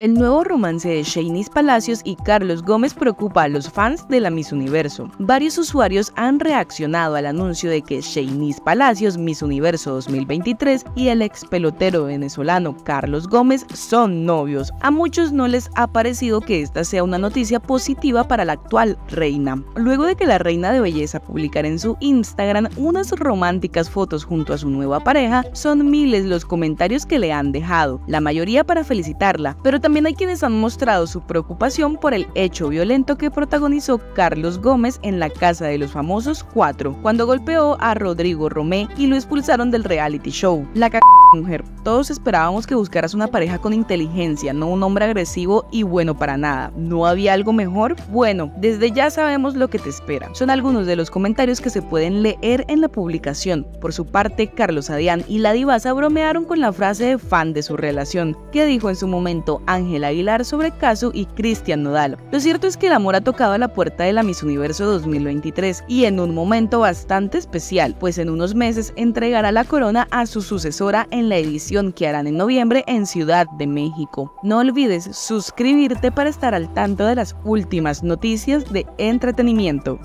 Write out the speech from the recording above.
El nuevo romance de Shanice Palacios y Carlos Gómez preocupa a los fans de la Miss Universo. Varios usuarios han reaccionado al anuncio de que Shanice Palacios, Miss Universo 2023, y el ex pelotero venezolano Carlos Gómez son novios. A muchos no les ha parecido que esta sea una noticia positiva para la actual reina. Luego de que la reina de belleza publicara en su Instagram unas románticas fotos junto a su nueva pareja, son miles los comentarios que le han dejado, la mayoría para felicitarla, pero también hay quienes han mostrado su preocupación por el hecho violento que protagonizó Carlos Gómez en la Casa de los Famosos 4, cuando golpeó a Rodrigo Romé y lo expulsaron del reality show. La mujer. Todos esperábamos que buscaras una pareja con inteligencia, no un hombre agresivo y bueno para nada. ¿No había algo mejor? Bueno, desde ya sabemos lo que te espera. Son algunos de los comentarios que se pueden leer en la publicación. Por su parte, Carlos Adián y la divasa bromearon con la frase de fan de su relación, que dijo en su momento Ángel Aguilar sobre Casu y Cristian Nodal. Lo cierto es que el amor ha tocado la puerta de la Miss Universo 2023 y en un momento bastante especial, pues en unos meses entregará la corona a su sucesora en la edición que harán en noviembre en Ciudad de México. No olvides suscribirte para estar al tanto de las últimas noticias de entretenimiento.